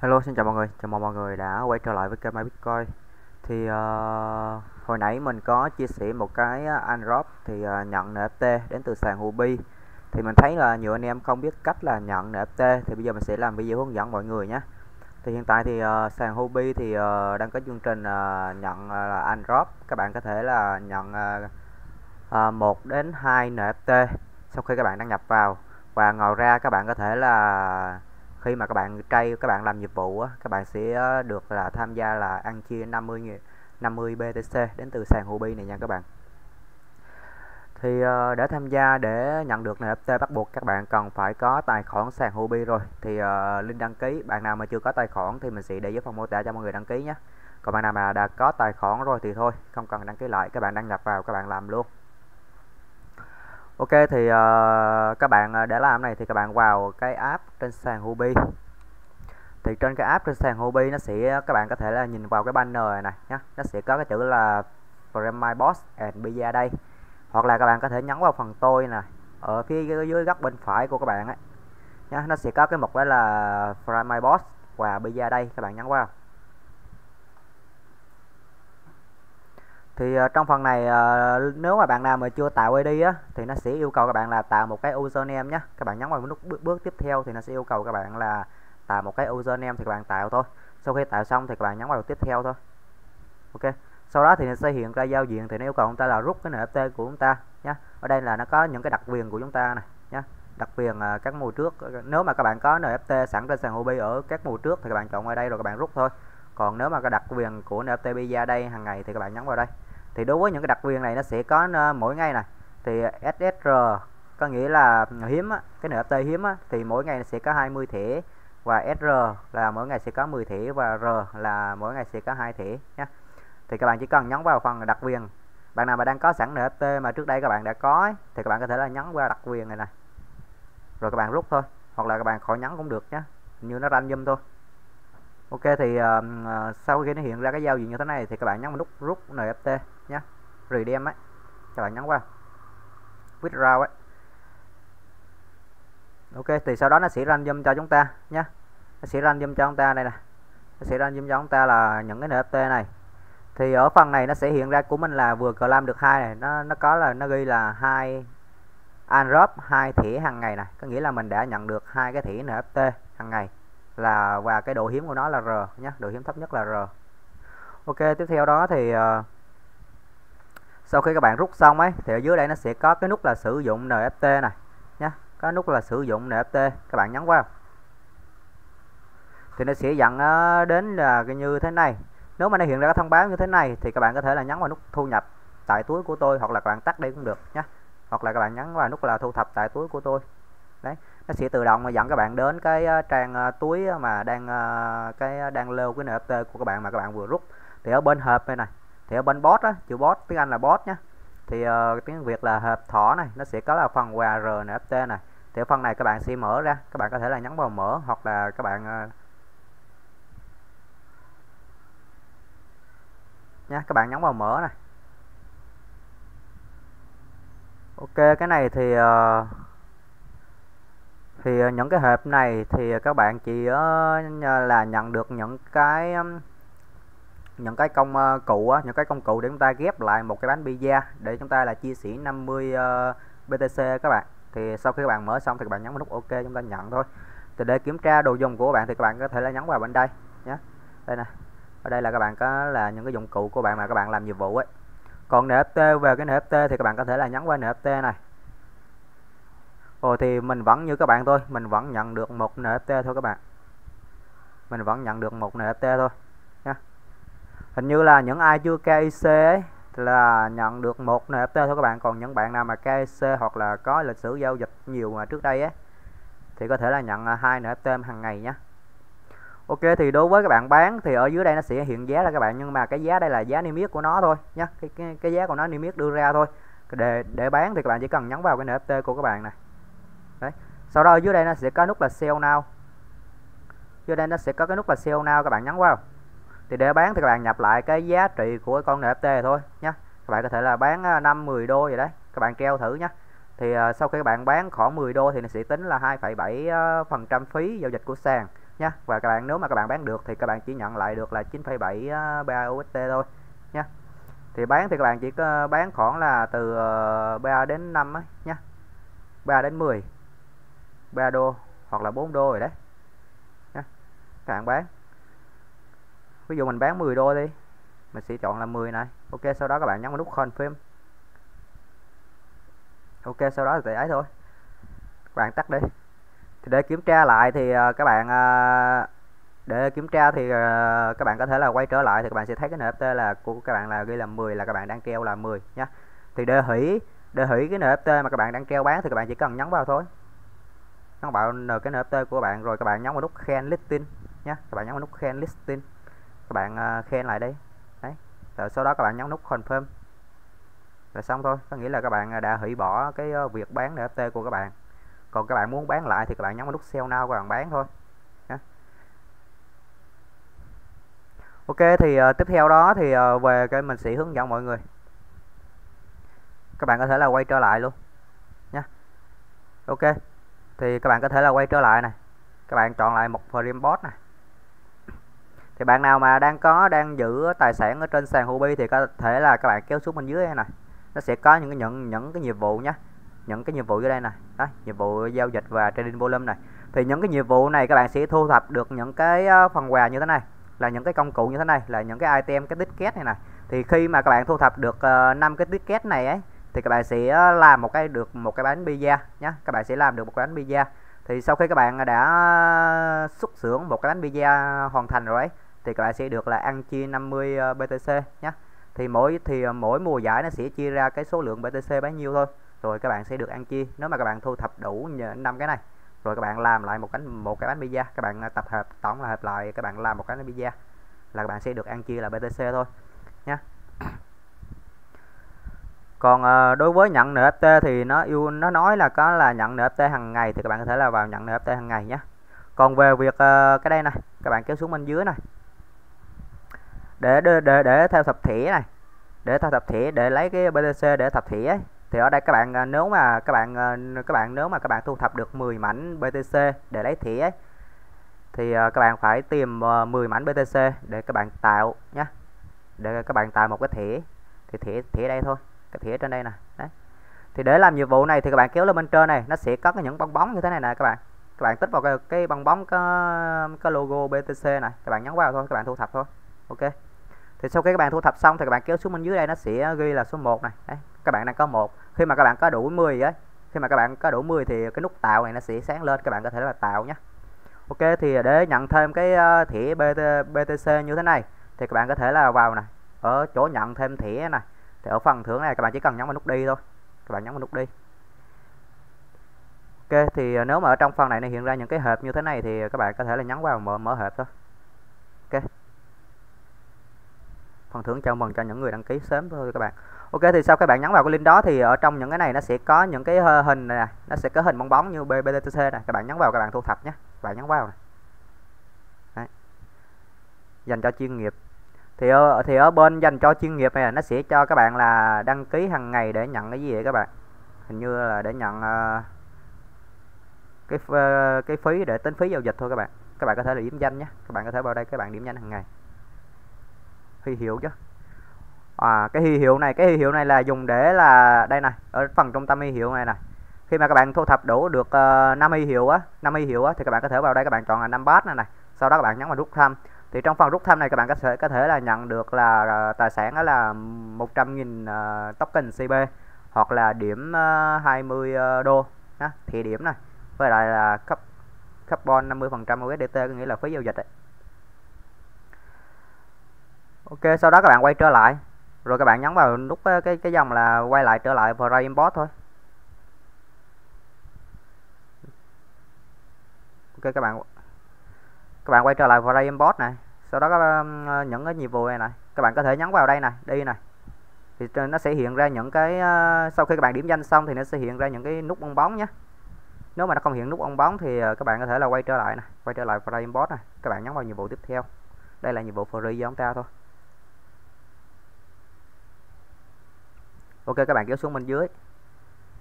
Hello, xin chào mọi người, chào mừng mọi người đã quay trở lại với kênh MyBitcoin Thì uh, hồi nãy mình có chia sẻ một cái ờ, airdrop thì uh, nhận NFT đến từ sàn Huobi. Thì mình thấy là nhiều anh em không biết cách là nhận NFT thì bây giờ mình sẽ làm video hướng dẫn mọi người nhé. Thì hiện tại thì uh, sàn Huobi thì uh, đang có chương trình uh, nhận uh, là Các bạn có thể là nhận uh, uh, 1 đến 2 NFT sau khi các bạn đăng nhập vào. Và ngoài ra các bạn có thể là khi mà các bạn trade các bạn làm nhiệm vụ á, các bạn sẽ ờ, được là tham gia là ăn chia 50 50 BTC đến từ sàn Huobi này nha các bạn. Thì uh, để tham gia để nhận được NFT bắt buộc các bạn cần phải có tài khoản sàn Huobi rồi. Thì uh, link đăng ký bạn nào mà chưa có tài khoản thì mình sẽ để dưới phần mô tả cho mọi người đăng ký nhé. Còn bạn nào mà đã có tài khoản rồi thì thôi không cần đăng ký lại các bạn đăng nhập vào các bạn làm luôn. Ok thì uh, các bạn ờ, để làm này thì các bạn vào cái app trên sàn Huobi. Thì trên cái app trên sàn Huobi nó sẽ các bạn có thể là nhìn vào cái banner này, này nhé nó sẽ có cái chữ là Frame My Boss and Bia đây hoặc là các bạn có thể nhấn vào phần tôi nè ở phía dưới góc bên phải của các bạn ấy. Nhá nó sẽ có cái mục đó là Frame My Boss và Bia đây các bạn nhấn vào. Thì uh, trong phần này uh, nếu mà bạn nào mà chưa tạo ID á thì nó sẽ yêu cầu các bạn là tạo một cái username nhé các bạn nhấn vào nút bước, bước tiếp theo thì nó sẽ yêu cầu các bạn là tạo một cái username thì các bạn tạo thôi. Sau khi tạo xong thì các bạn nhấn vào tiếp theo thôi. Ok. Sau đó thì nó sẽ hiện ra giao diện thì nó yêu cầu chúng ta là rút cái NFT của chúng ta nhé ở đây là nó có những cái đặc quyền của chúng ta này nhé đặc quyền uh, các mùa trước nếu mà các bạn có NFT sẵn trên sàn Huobi ở các mùa trước thì các bạn chọn ở đây rồi các bạn rút thôi. Còn nếu mà cái đặc quyền của NFT Bia đây hàng ngày thì các bạn nhấn vào đây thì đối với những cái đặc quyền này nó sẽ có uh, mỗi ngày này thì SSR có nghĩa là hiếm á, cái NFT hiếm á, thì mỗi ngày sẽ có 20 thẻ. Và SR là mỗi ngày sẽ có 10 thẻ và R là mỗi ngày sẽ có hai thẻ nhé thì các bạn chỉ cần nhấn vào phần đặc quyền. Bạn nào mà đang có sẵn NFT mà trước đây các bạn đã có ấy, thì các bạn có thể là nhấn qua đặc quyền này này rồi các bạn rút thôi hoặc là các bạn khỏi nhấn cũng được nhé như nó random thôi. Ok thì uh, sau khi nó hiện ra cái giao diện như thế này thì các bạn nhấn vào nút rút NFT redeem ấy các bạn nhấn qua, withdraw ấy. Ok thì sau đó nó sẽ random cho chúng ta nhé. Nó sẽ random cho chúng ta đây nè. Nó sẽ random cho chúng ta là những cái NFT này. Thì ở phần này nó sẽ hiện ra của mình là vừa làm được hai này. Nó nó có là nó ghi là hai unwrap hai thẻ hàng ngày này có nghĩa là mình đã nhận được hai cái thẻ NFT hàng ngày. Là và cái độ hiếm của nó là R nhé. Độ hiếm thấp nhất là R. Ok tiếp theo đó thì uh, sau khi các bạn rút xong ấy, thì ở dưới đây nó sẽ có cái nút là sử dụng NFT này nhé có nút là sử dụng NFT các bạn nhấn vào thì nó sẽ dẫn ờ, đến là như thế này. Nếu mà nó hiện ra cái thông báo như thế này, thì các bạn có thể là nhấn vào nút thu nhập tại túi của tôi, hoặc là các bạn tắt đi cũng được nhé hoặc là các bạn nhấn vào nút là thu thập tại túi của tôi. Đấy, nó sẽ tự động mà dẫn các bạn đến cái ờ, trang ờ, túi mà đang cái đang lưu cái NFT của các bạn mà các bạn vừa rút. Thì ở bên hộp đây này thì ở bên bot á chữ bot tiếng Anh là bot nhé thì uh, tiếng Việt là hộp thỏ này nó sẽ có là phần quà R NFT này. Thì ở phần này các bạn sẽ mở ra các bạn có thể là nhấn vào mở hoặc là các bạn ờ, uh, nha các bạn nhấn vào mở này. Ok cái này thì uh, thì những cái hộp này thì các bạn chỉ uh, là nhận được những cái um, những cái công uh, cụ á, những cái công cụ để chúng ta ghép lại một cái bánh pizza để chúng ta là chia sẻ 50 uh, BTC các bạn. Thì sau khi các bạn mở xong thì các bạn nhấn vào nút OK chúng ta nhận thôi. Thì để kiểm tra đồ dùng của các bạn thì các bạn có thể là nhấn vào bên đây nhé. Đây nè ở đây là các bạn có là những cái dụng cụ của bạn mà các bạn làm nhiệm vụ ấy. Còn NFT về cái NFT thì các bạn có thể là nhấn qua NFT này. Ồ thì mình vẫn như các bạn thôi mình vẫn nhận được một NFT thôi các bạn. Mình vẫn nhận được một NFT thôi hình như là những ai chưa KIC ấy là nhận được một NFT thôi các bạn. Còn những bạn nào mà KIC hoặc là có lịch sử giao dịch nhiều mà trước đây ấy thì có thể là nhận à, hai NFT hàng ngày nhé Ok thì đối với các bạn bán thì ở dưới đây nó sẽ hiện giá là các bạn nhưng mà cái giá đây là giá niêm yết của nó thôi nhé cái, cái, cái giá của nó niêm yết đưa ra thôi. Để để bán thì các bạn chỉ cần nhấn vào cái NFT của các bạn này. Đấy. Sau đó ở dưới đây nó sẽ có nút là sell now. Dưới đây nó sẽ có cái nút là sell now các bạn nhấn vào thì để bán thì các bạn nhập lại cái giá trị của con NFT thôi nhé các bạn có thể là bán à, 5 10 đô vậy đấy các bạn treo thử nhé thì uh, sau khi các bạn bán khoảng 10 đô thì nó sẽ tính là 2,7 à, phần trăm phí giao dịch của sàn nhé và các bạn nếu mà các bạn bán được thì các bạn chỉ nhận lại được là 9,7 BA USD thôi nhé thì bán thì các bạn chỉ có bán khoảng là từ 3 đến 5 ấy nhé 3 đến 10 3 đô hoặc là 4 đô rồi đấy nha. các bạn bán ví dụ mình bán 10 đô đi, mình sẽ chọn là 10 này. Ok, sau đó các bạn nhấn vào nút confirm. Ok, sau đó thì ấy thôi. Các bạn tắt đi. Thì để kiểm tra lại thì ờ, các bạn ờ, để kiểm tra thì ờ, các bạn có thể là quay trở lại thì các bạn sẽ thấy cái NFT là của các bạn là ghi là 10 là các bạn đang treo là 10 nhá. Thì để hủy để hủy cái NFT mà các bạn đang treo bán thì các bạn chỉ cần nhấn vào thôi. Nhấn vào cái NFT của bạn rồi các bạn nhấn vào nút khen listing nhé các bạn nhấn vào nút khen listing các bạn à, khen lại đi. Đấy rồi sau đó các bạn nhấn nút confirm. Là xong thôi có nghĩa là các bạn à, đã hủy bỏ cái ờ, việc bán NFT của các bạn. Còn các bạn muốn bán lại thì các bạn nhấn vào nút sell now các bạn bán thôi. Ok thì uh, tiếp theo đó thì uh, về cái mình sẽ hướng dẫn mọi người. Các bạn có thể là quay trở lại luôn. Nha. ok thì các bạn có thể là quay trở lại này. Các bạn chọn lại một frame bot này thì bạn nào mà đang có, đang giữ tài sản ở trên sàn Huobi thì có thể là các bạn kéo xuống bên dưới này nó sẽ có những cái nhận những cái nhiệm vụ nhé những cái nhiệm vụ dưới đây này đó, nhiệm vụ giao dịch và trading volume này. Thì những cái nhiệm vụ này các bạn sẽ thu thập được những cái ờ, phần quà như thế này, là những cái công cụ như thế này, là những cái item, cái ticket này này thì khi mà các bạn thu thập được ờ, năm cái ticket này ấy, thì các bạn sẽ ờ, làm một cái được một cái bánh pizza nhé các bạn sẽ làm được một cái bánh pizza. Thì sau khi các bạn đã xuất xưởng một cái bánh pizza hoàn thành rồi ấy thì các bạn sẽ được là ăn chia 50 BTC nhé thì mỗi thì ờ, mỗi mùa giải nó sẽ chia ra cái số lượng BTC bấy nhiêu thôi. Rồi các bạn sẽ được ăn chia. Nếu mà các bạn thu thập đủ năm cái này, rồi các bạn làm lại một cánh, một cái bánh pizza, các bạn ờ, tập hợp, tổng là hợp lại, các bạn làm một cái bánh pizza là các bạn sẽ được ăn chia là BTC thôi nhé còn ờ, đối với nhận NFT thì nó yêu, nó nói là có là nhận NFT hàng ngày thì các bạn có thể là vào nhận NFT hàng ngày nhé còn về việc cái đây này, các bạn kéo xuống bên dưới này để để để, để theo thập thỉa này. Để theo thập thỉa để lấy cái BTC để thập thỉa ấy. thì ở đây các bạn à, nếu mà các bạn à, các bạn nếu mà các bạn thu thập được 10 mảnh BTC để lấy thẻ ấy, thì à, các bạn phải tìm 10 mảnh BTC để các bạn tạo nhé để các bạn tạo một cái thẻ thì thẻ thẻ đây thôi. Cái thẻ trên đây nè. Đấy. Thì để làm nhiệm vụ này thì các bạn kéo lên bên trên này nó sẽ có những bong bóng như thế này nè các bạn. Các bạn tích vào cái, cái bong bóng có cái logo BTC này. Các bạn nhấn vào thôi các bạn thu thập thôi. Ok thì sau khi các bạn thu thập xong thì các bạn kéo xuống bên dưới đây nó sẽ ghi là số 1 này đấy các bạn đang có một khi mà các bạn có đủ 10 ấy khi mà các bạn có đủ 10 thì cái nút tạo này nó sẽ sáng lên các bạn có thể là tạo nhé ok thì để nhận thêm cái thẻ BTC như thế này thì các bạn có thể là vào này ở chỗ nhận thêm thẻ này thì ở phần thưởng này các bạn chỉ cần nhấn vào nút đi thôi các bạn nhấn vào nút đi ok thì nếu mà ở trong phần này nó hiện ra những cái hộp như thế này thì các bạn có thể là nhấn vào mở mở hộp thôi ok phần thưởng chào mừng cho những người đăng ký sớm thôi các bạn. Ok thì sau các bạn nhấn vào cái link đó thì ở trong những cái này nó sẽ có những cái ờ, hình này nó sẽ có hình bong bóng như BTC này các bạn nhấn vào các bạn thu thập nhé. Các bạn nhấn vào này. Đấy. dành cho chuyên nghiệp. Thì ở, thì ở bên dành cho chuyên nghiệp này nó sẽ cho các bạn là đăng ký hàng ngày để nhận cái gì vậy các bạn? Hình như là để nhận uh, cái uh, cái phí để tính phí giao dịch thôi các bạn. Các bạn có thể là điểm danh nhé. Các bạn có thể vào đây các bạn điểm danh hàng ngày huy hiệu chứ. À cái huy hiệu này cái huy hiệu này là dùng để là đây này ở phần trung tâm huy hiệu này này, khi mà các bạn thu thập đủ được uh, 5 huy hiệu á 5 huy hiệu á thì các bạn có thể vào đây các bạn chọn là 5 bát này này sau đó các bạn nhấn vào rút thăm thì trong phần rút thăm này các bạn có thể có thể là nhận được là uh, tài sản đó là 100.000 uh, ờ, token CB hoặc là điểm uh, 20 uh, đô. Thì điểm này với lại là cấp carbon 50% USDT có nghĩa là phí giao dịch đấy. Ok sau đó các bạn quay trở lại. Rồi các bạn nhấn vào nút ờ, cái cái dòng là quay lại trở lại vào import thôi. Ok các bạn các bạn quay trở lại vào import này. Sau đó các, ờ, những cái nhiệm vụ này này các bạn có thể nhấn vào đây này đi này. Thì nó sẽ hiện ra những cái uh, sau khi các bạn điểm danh xong thì nó sẽ hiện ra những cái nút bong bóng nhé. Nếu mà nó không hiện nút bong bóng thì uh, các bạn có thể là quay trở lại này quay trở lại vào import này. Các bạn nhấn vào nhiệm vụ tiếp theo. Đây là nhiệm vụ free cho chúng ta thôi. Ok các bạn kéo xuống bên dưới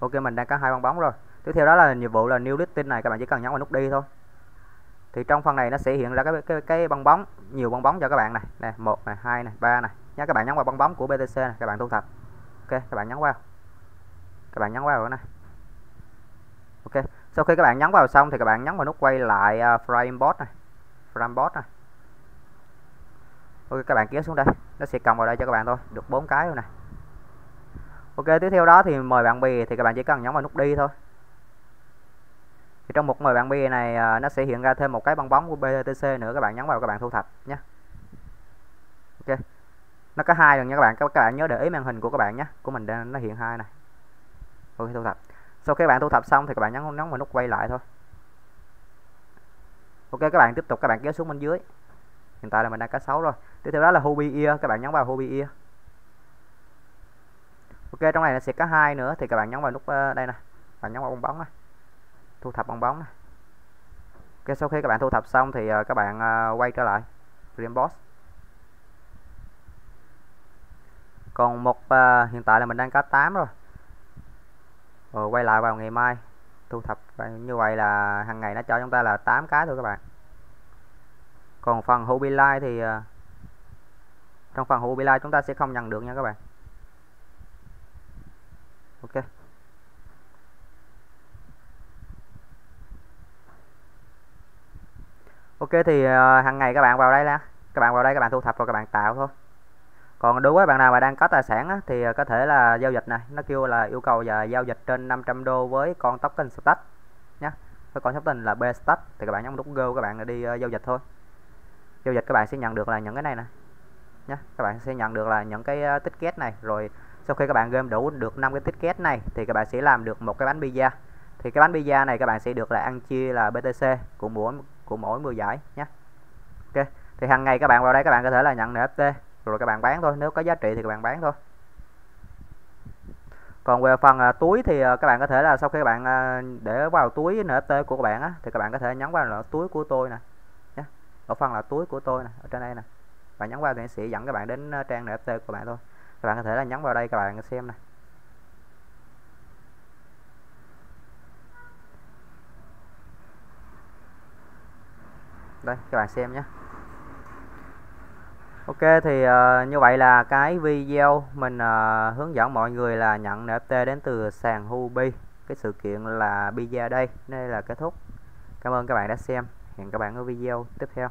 ok mình đang có hai bong bóng rồi tiếp theo đó là nhiệm vụ là new listing này các bạn chỉ cần nhấn vào nút đi thôi thì trong phần này nó sẽ hiện ra cái cái cái bong bóng nhiều bong bóng cho các bạn này nè một này hai này ba này nhá các bạn nhấn vào bong bóng của BTC này các bạn thu thập ok các bạn nhấn vào các bạn nhấn vào này ok sau khi các bạn nhấn vào xong thì các bạn nhấn vào nút quay lại uh, frame này frame này ok các bạn kéo xuống đây nó sẽ cầm vào đây cho các bạn thôi được bốn cái rồi này ok, tiếp theo đó thì mời bạn bè thì các bạn chỉ cần nhấn vào nút đi thôi. Thì trong một mời bạn bè này à, nó sẽ hiện ra thêm một cái bong bóng của BTC nữa, các bạn nhấn vào các bạn thu thập nhé. Ok. Nó có hai lần nha các bạn các bạn nhớ để ý màn hình của các bạn nhé, của mình đang, nó hiện hai này. Ok, thu thập. Sau khi bạn thu thập xong thì các bạn nhấn nhấn vào nút quay lại thôi. Ok, các bạn tiếp tục, các bạn kéo xuống bên dưới. Hiện tại là mình đang có 6 rồi. Tiếp theo đó là hobby ear, các bạn nhấn vào hobby ear ok trong này nó sẽ có hai nữa thì các bạn nhấn vào nút ờ, đây nè. Bạn nhấn vào bong bóng này thu thập bong bóng này ok sau khi các bạn thu thập xong thì ờ, các bạn ờ, quay trở lại. Frame boss. Còn một uh, hiện tại là mình đang có 8 rồi. Rồi quay lại vào ngày mai. Thu thập như vậy là hàng ngày nó cho chúng ta là 8 cái thôi các bạn. Còn phần hobby live thì uh, trong phần hobby live chúng ta sẽ không nhận được nha các bạn ok. Ok thì ờ, uh, hàng ngày các bạn vào đây là các bạn vào đây các bạn thu thập rồi các bạn tạo thôi. Còn đối với bạn nào mà đang có tài sản á, thì ờ, có thể là giao dịch này nó kêu là yêu cầu giờ giao dịch trên 500 đô với con token stat nhé với con token là b stat thì các bạn nhấn nút go các bạn đi uh, giao dịch thôi. Giao dịch các bạn sẽ nhận được là những cái này nè nhé các bạn sẽ nhận được là những cái uh, ticket này rồi sau khi các bạn gom đủ được 5 cái ticket này thì các bạn sẽ làm được một cái bánh pizza thì cái bánh pizza này các bạn sẽ được là ăn chia là BTC của mỗi của mỗi 10 giải nhé Ok thì hàng ngày các bạn vào đây các bạn có thể là nhận NFT rồi các bạn bán thôi nếu có giá trị thì các bạn bán thôi còn về phần à, túi thì à, các bạn có thể là sau khi các bạn à, để vào túi NFT của các bạn á, thì các bạn có thể nhấn vào là túi của tôi nè nhé ở phần là túi của tôi nè ở trên đây nè và nhấn vào thì sẽ dẫn các bạn đến trang NFT của bạn thôi các bạn có thể là nhấn vào đây các bạn xem này. Đây các bạn xem nhé. Ok thì uh, như vậy là cái video mình uh, hướng dẫn mọi người là nhận NFT đến từ sàn Huobi. Cái sự kiện là Pizza đây đây là kết thúc. Cảm ơn các bạn đã xem. Hẹn các bạn ở video tiếp theo.